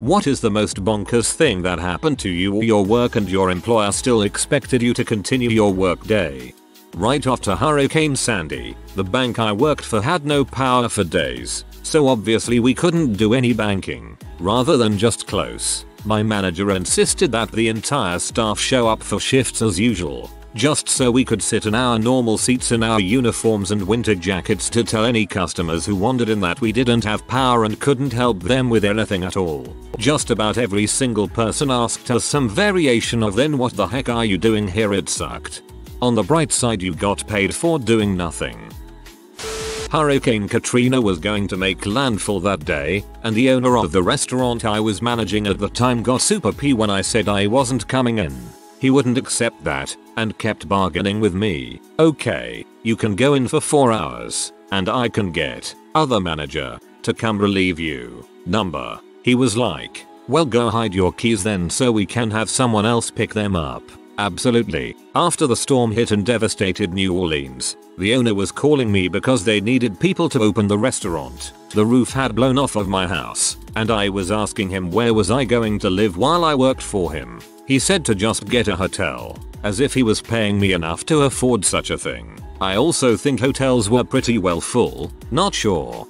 What is the most bonkers thing that happened to you or your work and your employer still expected you to continue your work day? Right after Hurricane Sandy, the bank I worked for had no power for days, so obviously we couldn't do any banking. Rather than just close, my manager insisted that the entire staff show up for shifts as usual, just so we could sit in our normal seats in our uniforms and winter jackets to tell any customers who wandered in that we didn't have power and couldn't help them with anything at all. Just about every single person asked us some variation of then what the heck are you doing here it sucked. On the bright side you got paid for doing nothing. Hurricane Katrina was going to make landfall that day, and the owner of the restaurant I was managing at the time got super pee when I said I wasn't coming in. He wouldn't accept that, and kept bargaining with me. Okay, you can go in for 4 hours, and I can get, other manager, to come relieve you. Number. He was like, well go hide your keys then so we can have someone else pick them up. Absolutely. After the storm hit and devastated New Orleans, the owner was calling me because they needed people to open the restaurant. The roof had blown off of my house, and I was asking him where was I going to live while I worked for him. He said to just get a hotel, as if he was paying me enough to afford such a thing. I also think hotels were pretty well full, not sure.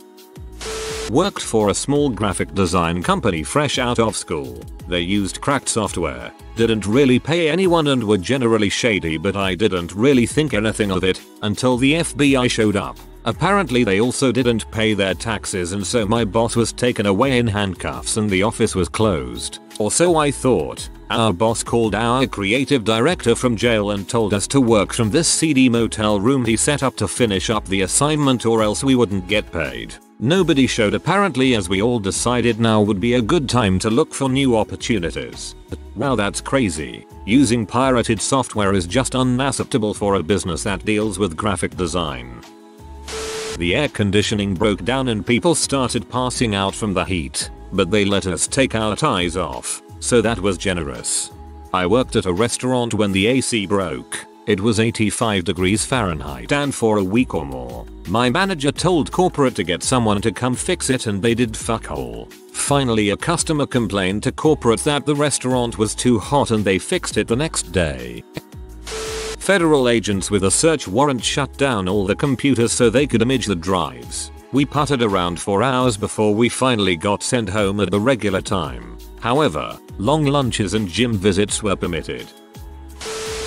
Worked for a small graphic design company fresh out of school. They used cracked software, didn't really pay anyone and were generally shady but I didn't really think anything of it until the FBI showed up. Apparently they also didn't pay their taxes and so my boss was taken away in handcuffs and the office was closed. Or so I thought. Our boss called our creative director from jail and told us to work from this seedy motel room he set up to finish up the assignment or else we wouldn't get paid. Nobody showed apparently as we all decided now would be a good time to look for new opportunities. Wow that's crazy. Using pirated software is just unacceptable for a business that deals with graphic design. The air conditioning broke down and people started passing out from the heat, but they let us take our ties off, so that was generous. I worked at a restaurant when the AC broke. It was 85 degrees Fahrenheit and for a week or more, my manager told corporate to get someone to come fix it and they did fuck all. Finally a customer complained to corporate that the restaurant was too hot and they fixed it the next day. Federal agents with a search warrant shut down all the computers so they could image the drives. We puttered around for hours before we finally got sent home at the regular time. However, long lunches and gym visits were permitted.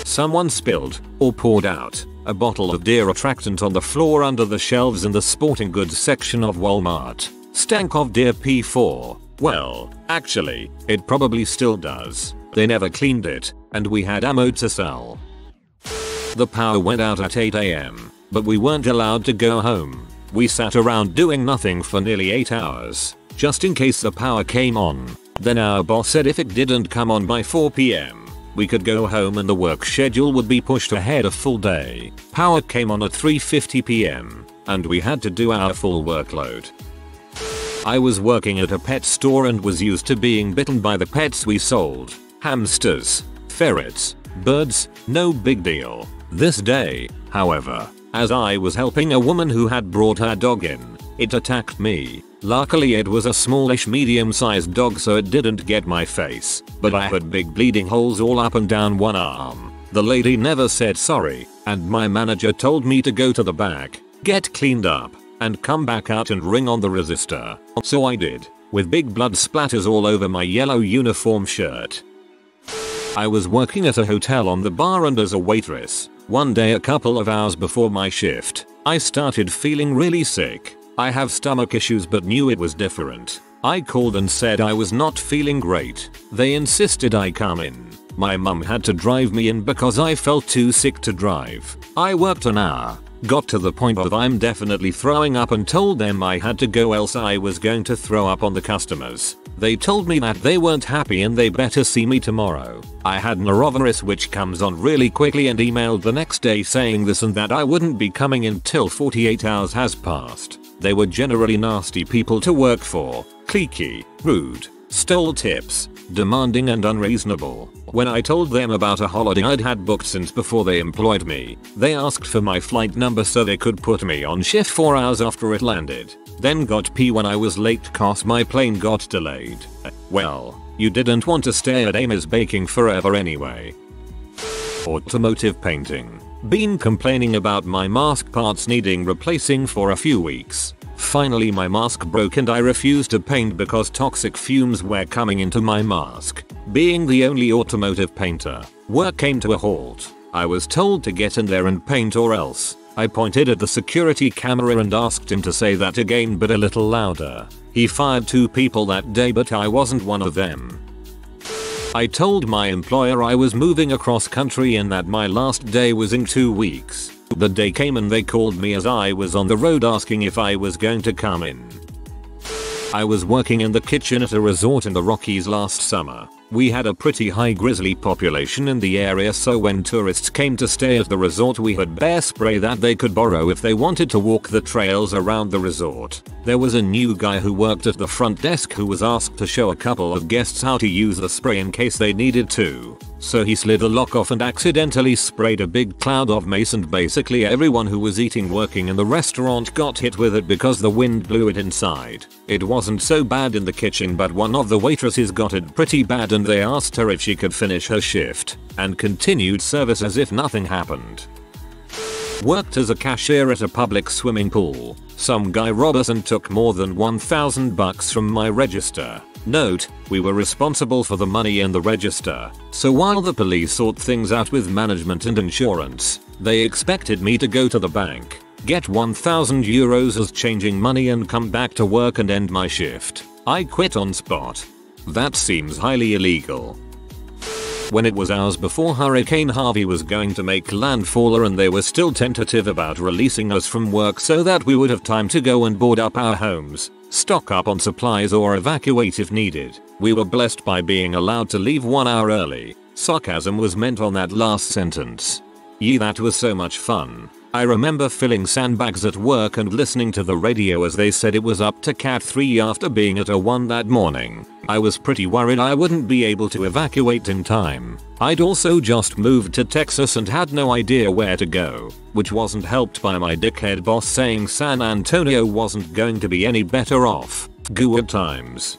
Someone spilled, or poured out, a bottle of deer attractant on the floor under the shelves in the sporting goods section of Walmart. Stank of deer P4. Well, actually, it probably still does. They never cleaned it, and we had ammo to sell. The power went out at 8am, but we weren't allowed to go home. We sat around doing nothing for nearly 8 hours, just in case the power came on. Then our boss said if it didn't come on by 4pm, we could go home and the work schedule would be pushed ahead a full day. Power came on at 3.50pm, and we had to do our full workload. I was working at a pet store and was used to being bitten by the pets we sold. Hamsters, ferrets, birds, no big deal. This day, however, as I was helping a woman who had brought her dog in, it attacked me. Luckily it was a smallish medium sized dog so it didn't get my face, but I had big bleeding holes all up and down one arm. The lady never said sorry, and my manager told me to go to the back, get cleaned up, and come back out and ring on the resistor. So I did, with big blood splatters all over my yellow uniform shirt. I was working at a hotel on the bar and as a waitress. One day a couple of hours before my shift, I started feeling really sick. I have stomach issues but knew it was different. I called and said I was not feeling great. They insisted I come in. My mum had to drive me in because I felt too sick to drive. I worked an hour, got to the point of I'm definitely throwing up and told them I had to go else I was going to throw up on the customers. They told me that they weren't happy and they better see me tomorrow. I had norovirus which comes on really quickly and emailed the next day saying this and that I wouldn't be coming in till 48 hours has passed. They were generally nasty people to work for, cliquey, rude, stole tips, demanding and unreasonable. When I told them about a holiday I'd had booked since before they employed me, they asked for my flight number so they could put me on shift 4 hours after it landed. Then got P when I was late cause my plane got delayed. Well, you didn't want to stay at Amy's baking forever anyway. Automotive painting. Been complaining about my mask parts needing replacing for a few weeks. Finally my mask broke and I refused to paint because toxic fumes were coming into my mask. Being the only automotive painter, work came to a halt. I was told to get in there and paint or else. I pointed at the security camera and asked him to say that again but a little louder. He fired two people that day but I wasn't one of them. I told my employer I was moving across country and that my last day was in 2 weeks. The day came and they called me as I was on the road asking if I was going to come in. I was working in the kitchen at a resort in the Rockies last summer. We had a pretty high grizzly population in the area so when tourists came to stay at the resort we had bear spray that they could borrow if they wanted to walk the trails around the resort. There was a new guy who worked at the front desk who was asked to show a couple of guests how to use the spray in case they needed to. So he slid a lock off and accidentally sprayed a big cloud of mace and basically everyone who was eating working in the restaurant got hit with it because the wind blew it inside. It wasn't so bad in the kitchen but one of the waitresses got it pretty bad and they asked her if she could finish her shift and continued service as if nothing happened. Worked as a cashier at a public swimming pool. Some guy robbed us and took more than 1000 bucks from my register. Note, we were responsible for the money in the register, so while the police sort things out with management and insurance, they expected me to go to the bank, get 1000 euros as changing money and come back to work and end my shift. I quit on spot. That seems highly illegal. When it was hours before Hurricane Harvey was going to make landfall and they were still tentative about releasing us from work so that we would have time to go and board up our homes, stock up on supplies or evacuate if needed. We were blessed by being allowed to leave one hour early. Sarcasm was meant on that last sentence. Yee that was so much fun. I remember filling sandbags at work and listening to the radio as they said it was up to cat 3 after being at a 1 that morning. I was pretty worried I wouldn't be able to evacuate in time. I'd also just moved to Texas and had no idea where to go, which wasn't helped by my dickhead boss saying San Antonio wasn't going to be any better off. Good times.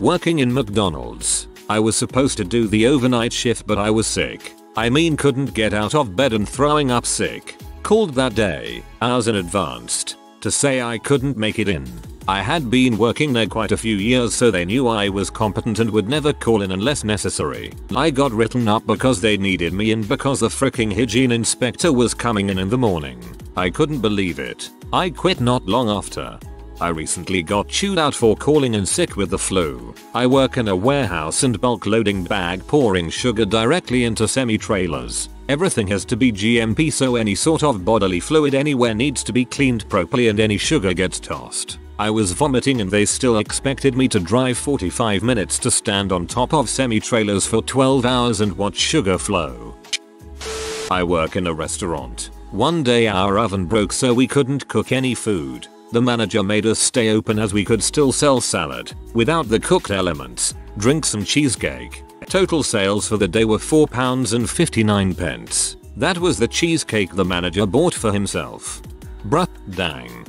Working in McDonald's. I was supposed to do the overnight shift but I was sick. I mean couldn't get out of bed and throwing up sick. Called that day, hours in advance, to say I couldn't make it in. I had been working there quite a few years so they knew I was competent and would never call in unless necessary. I got written up because they needed me and because the freaking hygiene inspector was coming in in the morning. I couldn't believe it. I quit not long after. I recently got chewed out for calling in sick with the flu. I work in a warehouse and bulk loading bag pouring sugar directly into semi-trailers. Everything has to be GMP so any sort of bodily fluid anywhere needs to be cleaned properly and any sugar gets tossed. I was vomiting and they still expected me to drive 45 minutes to stand on top of semi-trailers for 12 hours and watch sugar flow. I work in a restaurant. One day our oven broke so we couldn't cook any food. The manager made us stay open as we could still sell salad, without the cooked elements, drinks and cheesecake. Total sales for the day were £4.59 pence. That was the cheesecake the manager bought for himself. Bruh, dang.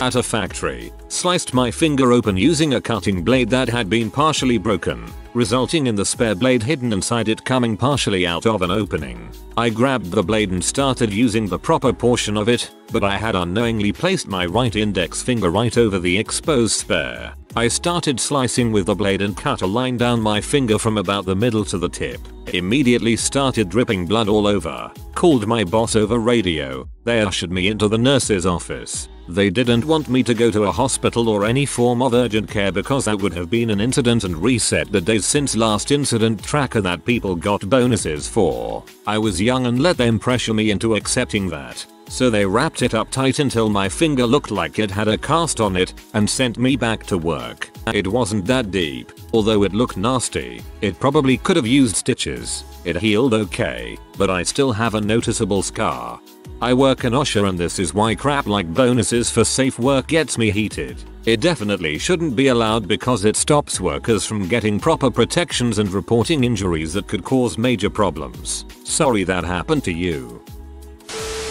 At a factory, sliced my finger open using a cutting blade that had been partially broken, resulting in the spare blade hidden inside it coming partially out of an opening. I grabbed the blade and started using the proper portion of it, but I had unknowingly placed my right index finger right over the exposed spare. I started slicing with the blade and cut a line down my finger from about the middle to the tip. Immediately started dripping blood all over. Called my boss over radio. They ushered me into the nurse's office. They didn't want me to go to a hospital or any form of urgent care because that would have been an incident and reset the days since last incident tracker that people got bonuses for. I was young and let them pressure me into accepting that. So they wrapped it up tight until my finger looked like it had a cast on it and sent me back to work. It wasn't that deep, although it looked nasty. It probably could have used stitches. It healed okay, but I still have a noticeable scar. I work in OSHA and this is why crap like bonuses for safe work gets me heated. It definitely shouldn't be allowed because it stops workers from getting proper protections and reporting injuries that could cause major problems. Sorry that happened to you.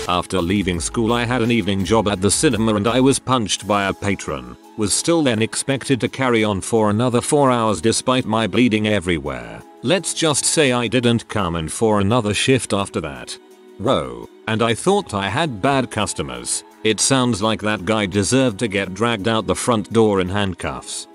After leaving school I had an evening job at the cinema and I was punched by a patron. Was still then expected to carry on for another 4 hours despite my bleeding everywhere. Let's just say I didn't come in for another shift after that. Whoa, and I thought I had bad customers. It sounds like that guy deserved to get dragged out the front door in handcuffs.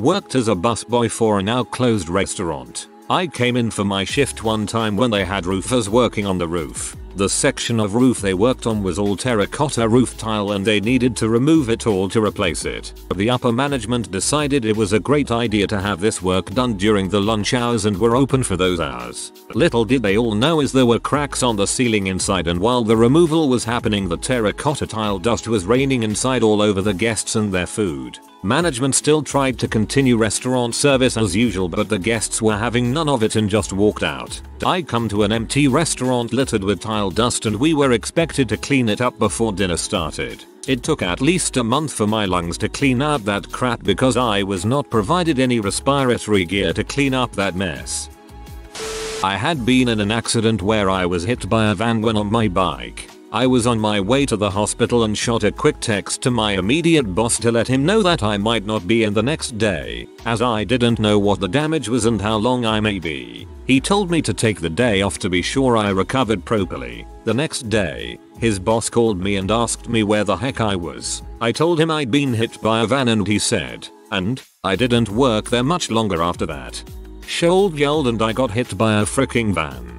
Worked as a busboy for a now closed restaurant. I came in for my shift one time when they had roofers working on the roof. The section of roof they worked on was all terracotta roof tile and they needed to remove it all to replace it. The upper management decided it was a great idea to have this work done during the lunch hours and were open for those hours. Little did they all know as there were cracks on the ceiling inside and while the removal was happening the terracotta tile dust was raining inside all over the guests and their food. Management still tried to continue restaurant service as usual but the guests were having none of it and just walked out. I come to an empty restaurant littered with tile dust and we were expected to clean it up before dinner started. It took at least a month for my lungs to clean out that crap because I was not provided any respiratory gear to clean up that mess. I had been in an accident where I was hit by a van when on my bike. I was on my way to the hospital and shot a quick text to my immediate boss to let him know that I might not be in the next day, as I didn't know what the damage was and how long I may be. He told me to take the day off to be sure I recovered properly. The next day, his boss called me and asked me where the heck I was. I told him I'd been hit by a van and he said, and, I didn't work there much longer after that. Shold yelled and I got hit by a freaking van.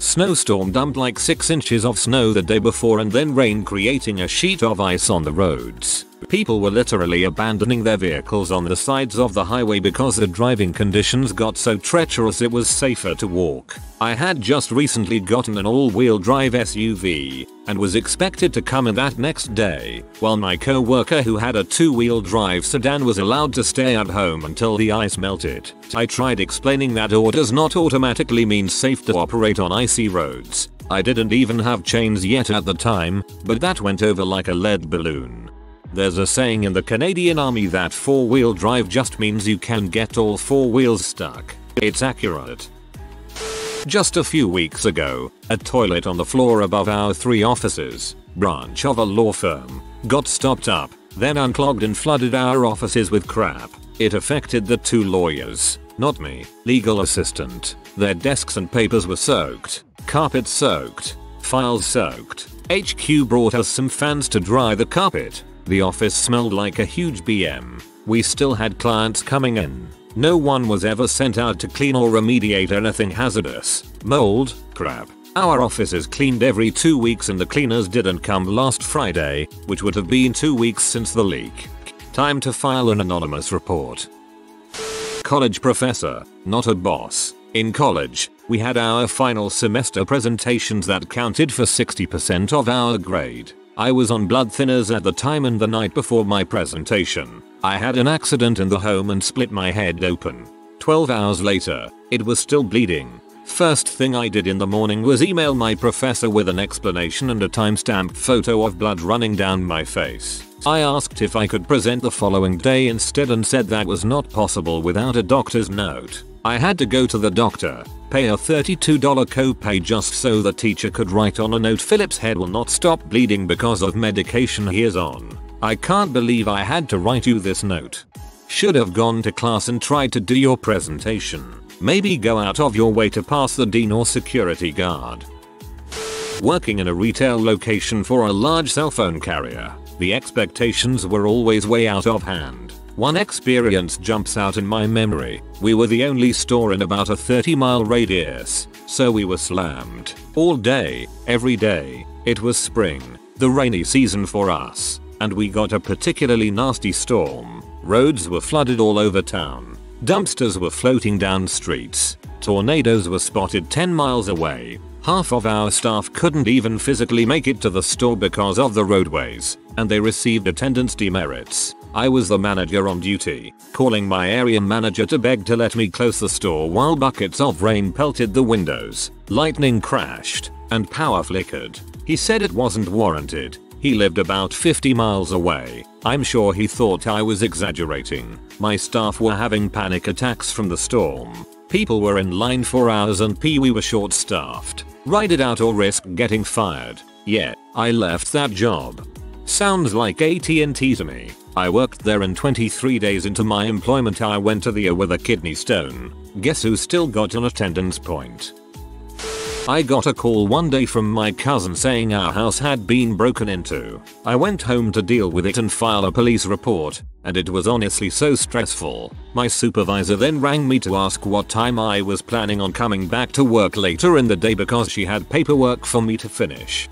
Snowstorm dumped like 6 inches of snow the day before and then rain creating a sheet of ice on the roads. People were literally abandoning their vehicles on the sides of the highway because the driving conditions got so treacherous it was safer to walk. I had just recently gotten an all-wheel drive SUV and was expected to come in that next day, while my co-worker who had a two-wheel drive sedan was allowed to stay at home until the ice melted. I tried explaining that or does not automatically mean safe to operate on icy roads. I didn't even have chains yet at the time, but that went over like a lead balloon. There's a saying in the Canadian army that 4 wheel drive just means you can get all 4 wheels stuck. It's accurate. Just a few weeks ago, a toilet on the floor above our three offices, branch of a law firm, got stopped up, then unclogged and flooded our offices with crap. It affected the two lawyers, not me, legal assistant. Their desks and papers were soaked, carpet soaked, files soaked. HQ brought us some fans to dry the carpet, the office smelled like a huge BM. We still had clients coming in. No one was ever sent out to clean or remediate anything hazardous. Mold, crap. Our office is cleaned every two weeks and the cleaners didn't come last Friday, which would have been two weeks since the leak. Time to file an anonymous report. College professor, not a boss. In college, we had our final semester presentations that counted for 60% of our grade. I was on blood thinners at the time and the night before my presentation. I had an accident in the home and split my head open. 12 hours later, it was still bleeding. First thing I did in the morning was email my professor with an explanation and a timestamped photo of blood running down my face. I asked if I could present the following day instead and said that was not possible without a doctor's note. I had to go to the doctor, pay a $32 copay just so the teacher could write on a note Philip's head will not stop bleeding because of medication he is on. I can't believe I had to write you this note. Should have gone to class and tried to do your presentation. Maybe go out of your way to pass the dean or security guard. Working in a retail location for a large cell phone carrier, the expectations were always way out of hand. One experience jumps out in my memory. We were the only store in about a 30 mile radius, so we were slammed. All day, every day. It was spring, the rainy season for us, and we got a particularly nasty storm. Roads were flooded all over town. Dumpsters were floating down streets. Tornadoes were spotted 10 miles away. Half of our staff couldn't even physically make it to the store because of the roadways, and they received attendance demerits. I was the manager on duty, calling my area manager to beg to let me close the store while buckets of rain pelted the windows, lightning crashed, and power flickered. He said it wasn't warranted. He lived about 50 miles away. I'm sure he thought I was exaggerating. My staff were having panic attacks from the storm. People were in line for hours and P we were short staffed. Ride it out or risk getting fired. Yeah, I left that job. Sounds like AT&T to me. I worked there and 23 days into my employment I went to the O with a kidney stone. Guess who still got an attendance point? I got a call one day from my cousin saying our house had been broken into. I went home to deal with it and file a police report, and it was honestly so stressful. My supervisor then rang me to ask what time I was planning on coming back to work later in the day because she had paperwork for me to finish.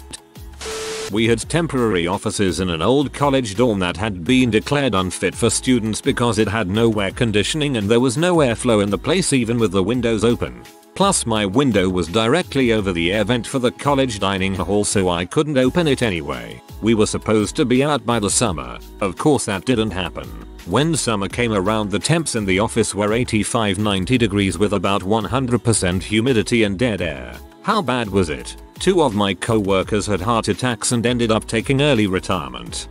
We had temporary offices in an old college dorm that had been declared unfit for students because it had no air conditioning and there was no airflow in the place even with the windows open. Plus my window was directly over the air vent for the college dining hall so I couldn't open it anyway. We were supposed to be out by the summer. Of course that didn't happen. When summer came around the temps in the office were 85-90 degrees with about 100% humidity and dead air. How bad was it? Two of my co-workers had heart attacks and ended up taking early retirement.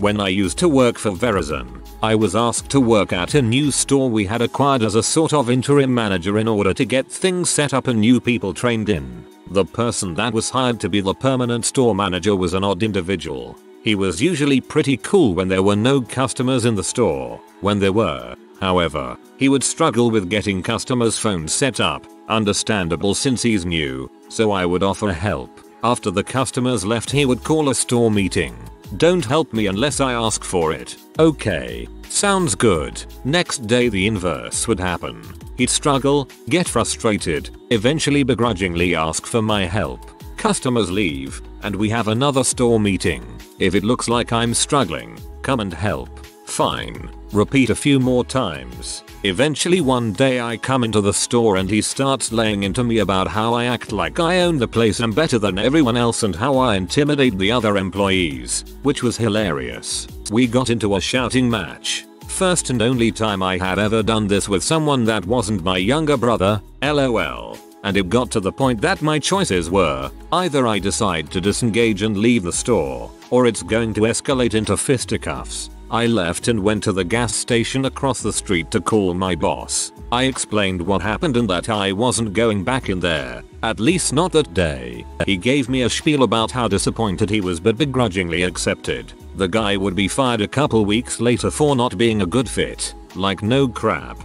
When I used to work for Verizon, I was asked to work at a new store we had acquired as a sort of interim manager in order to get things set up and new people trained in. The person that was hired to be the permanent store manager was an odd individual. He was usually pretty cool when there were no customers in the store. When there were, however, he would struggle with getting customers' phones set up. Understandable since he's new, so I would offer help. After the customers left he would call a store meeting. Don't help me unless I ask for it. Okay, sounds good. Next day the inverse would happen. He'd struggle, get frustrated, eventually begrudgingly ask for my help. Customers leave, and we have another store meeting. If it looks like I'm struggling, come and help. Fine. Repeat a few more times. Eventually one day I come into the store and he starts laying into me about how I act like I own the place and better than everyone else and how I intimidate the other employees, which was hilarious. We got into a shouting match. First and only time I had ever done this with someone that wasn't my younger brother, lol. And it got to the point that my choices were, either I decide to disengage and leave the store, or it's going to escalate into fisticuffs. I left and went to the gas station across the street to call my boss. I explained what happened and that I wasn't going back in there, at least not that day. He gave me a spiel about how disappointed he was but begrudgingly accepted. The guy would be fired a couple weeks later for not being a good fit. Like no crap.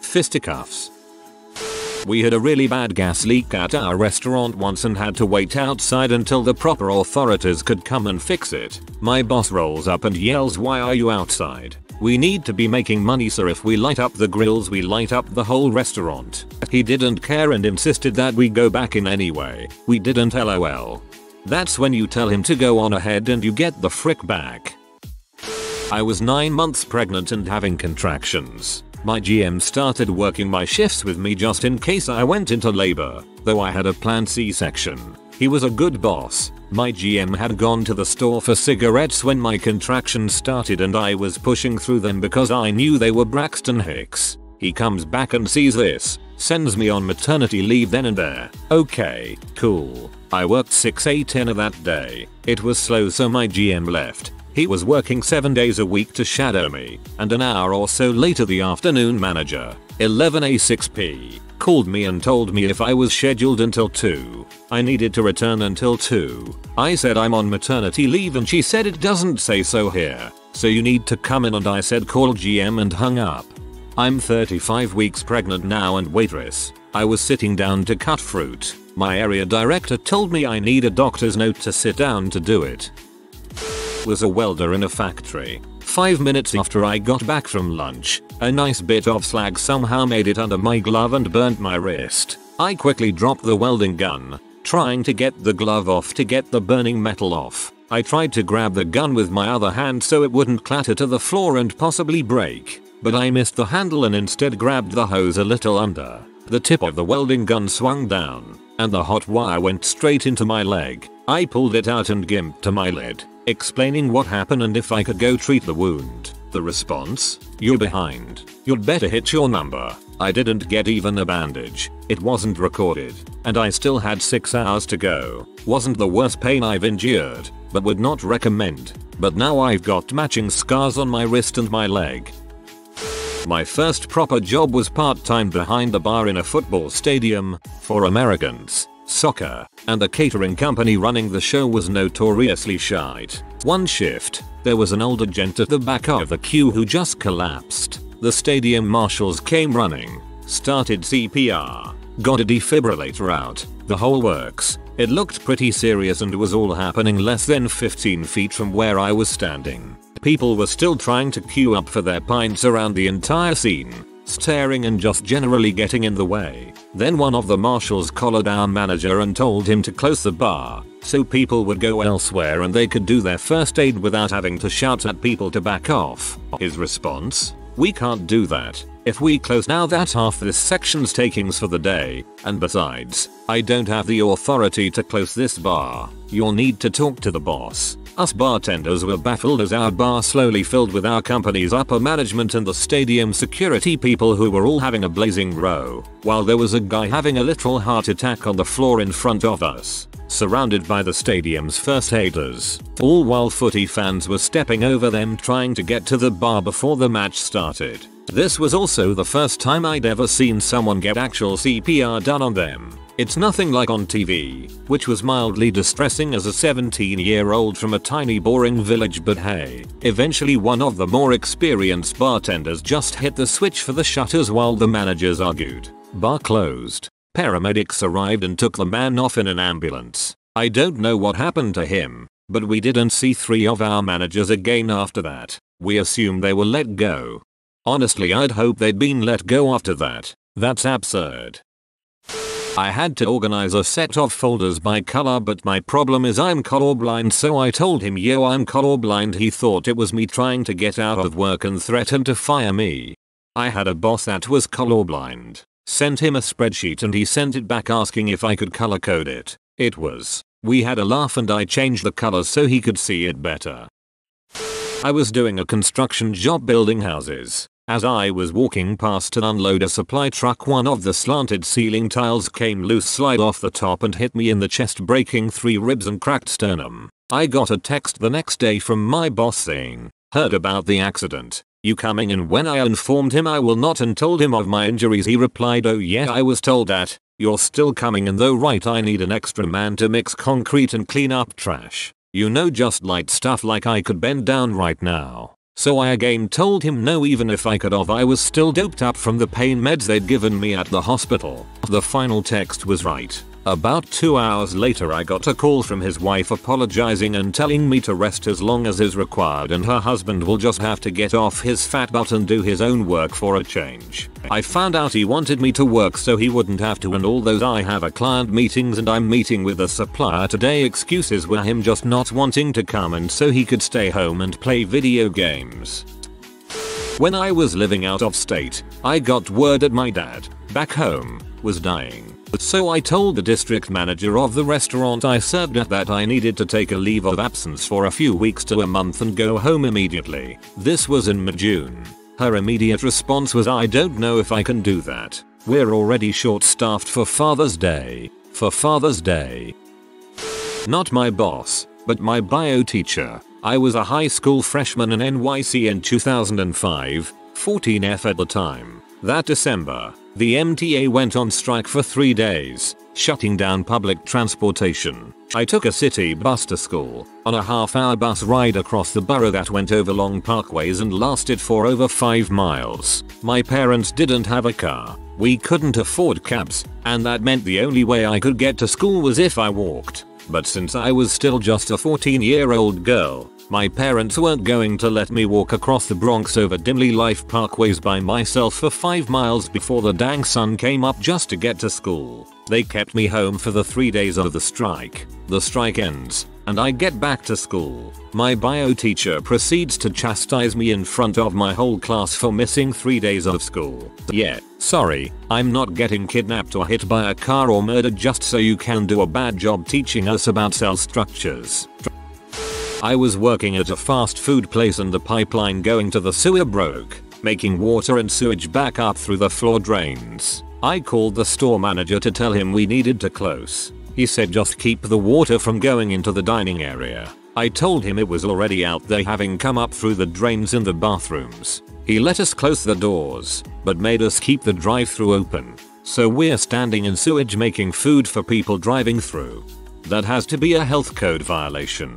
Fisticuffs. We had a really bad gas leak at our restaurant once and had to wait outside until the proper authorities could come and fix it. My boss rolls up and yells why are you outside? We need to be making money sir if we light up the grills we light up the whole restaurant. He didn't care and insisted that we go back in anyway. We didn't lol. That's when you tell him to go on ahead and you get the frick back. I was 9 months pregnant and having contractions. My GM started working my shifts with me just in case I went into labor, though I had a planned C-section. He was a good boss. My GM had gone to the store for cigarettes when my contractions started and I was pushing through them because I knew they were Braxton Hicks. He comes back and sees this, sends me on maternity leave then and there. Okay, cool. I worked 6-8 of that day. It was slow so my GM left. He was working 7 days a week to shadow me, and an hour or so later the afternoon manager, 11A6P, called me and told me if I was scheduled until 2, I needed to return until 2. I said I'm on maternity leave and she said it doesn't say so here, so you need to come in and I said call GM and hung up. I'm 35 weeks pregnant now and waitress. I was sitting down to cut fruit. My area director told me I need a doctor's note to sit down to do it was a welder in a factory. 5 minutes after I got back from lunch, a nice bit of slag somehow made it under my glove and burnt my wrist. I quickly dropped the welding gun, trying to get the glove off to get the burning metal off. I tried to grab the gun with my other hand so it wouldn't clatter to the floor and possibly break, but I missed the handle and instead grabbed the hose a little under. The tip of the welding gun swung down, and the hot wire went straight into my leg. I pulled it out and gimped to my lid explaining what happened and if I could go treat the wound. The response? You're behind. You'd better hit your number. I didn't get even a bandage. It wasn't recorded. And I still had 6 hours to go. Wasn't the worst pain I've endured, but would not recommend. But now I've got matching scars on my wrist and my leg. My first proper job was part-time behind the bar in a football stadium for Americans, soccer, and the catering company running the show was notoriously shite. One shift, there was an older gent at the back of the queue who just collapsed. The stadium marshals came running, started CPR, got a defibrillator out, the whole works. It looked pretty serious and was all happening less than 15 feet from where I was standing. People were still trying to queue up for their pints around the entire scene, staring and just generally getting in the way. Then one of the marshals collared our manager and told him to close the bar, so people would go elsewhere and they could do their first aid without having to shout at people to back off. His response? We can't do that. If we close now that's half this section's takings for the day, and besides, I don't have the authority to close this bar. You'll need to talk to the boss. Us bartenders were baffled as our bar slowly filled with our company's upper management and the stadium security people who were all having a blazing row, while there was a guy having a literal heart attack on the floor in front of us, surrounded by the stadium's first aiders, all while footy fans were stepping over them trying to get to the bar before the match started. This was also the first time I'd ever seen someone get actual CPR done on them. It's nothing like on TV, which was mildly distressing as a 17 year old from a tiny boring village but hey, eventually one of the more experienced bartenders just hit the switch for the shutters while the managers argued. Bar closed. Paramedics arrived and took the man off in an ambulance. I don't know what happened to him, but we didn't see three of our managers again after that. We assumed they were let go. Honestly I'd hope they'd been let go after that. That's absurd. I had to organize a set of folders by color but my problem is I'm colorblind so I told him yo I'm colorblind he thought it was me trying to get out of work and threatened to fire me. I had a boss that was colorblind. Sent him a spreadsheet and he sent it back asking if I could color code it. It was. We had a laugh and I changed the colors so he could see it better. I was doing a construction job building houses. As I was walking past to unload a supply truck one of the slanted ceiling tiles came loose slide off the top and hit me in the chest breaking 3 ribs and cracked sternum. I got a text the next day from my boss saying, heard about the accident, you coming in when I informed him I will not and told him of my injuries he replied oh yeah I was told that, you're still coming and though right I need an extra man to mix concrete and clean up trash. You know just light stuff like I could bend down right now. So I again told him no even if I could have I was still doped up from the pain meds they'd given me at the hospital. The final text was right. About 2 hours later I got a call from his wife apologizing and telling me to rest as long as is required and her husband will just have to get off his fat butt and do his own work for a change. I found out he wanted me to work so he wouldn't have to and all those I have a client meetings and I'm meeting with a supplier today excuses were him just not wanting to come and so he could stay home and play video games. When I was living out of state, I got word that my dad, back home, was dying. So I told the district manager of the restaurant I served at that I needed to take a leave of absence for a few weeks to a month and go home immediately. This was in mid-June. Her immediate response was I don't know if I can do that. We're already short staffed for Father's Day. For Father's Day. Not my boss, but my bio teacher. I was a high school freshman in NYC in 2005, 14F at the time. That December, the MTA went on strike for three days, shutting down public transportation. I took a city bus to school, on a half hour bus ride across the borough that went over long parkways and lasted for over 5 miles. My parents didn't have a car, we couldn't afford cabs, and that meant the only way I could get to school was if I walked. But since I was still just a 14 year old girl, my parents weren't going to let me walk across the Bronx over dimly life parkways by myself for 5 miles before the dang sun came up just to get to school. They kept me home for the 3 days of the strike. The strike ends, and I get back to school. My bio teacher proceeds to chastise me in front of my whole class for missing 3 days of school. Yeah, sorry, I'm not getting kidnapped or hit by a car or murdered just so you can do a bad job teaching us about cell structures. I was working at a fast food place and the pipeline going to the sewer broke, making water and sewage back up through the floor drains. I called the store manager to tell him we needed to close. He said just keep the water from going into the dining area. I told him it was already out there having come up through the drains in the bathrooms. He let us close the doors, but made us keep the drive-through open. So we're standing in sewage making food for people driving through. That has to be a health code violation.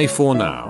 Bye for now.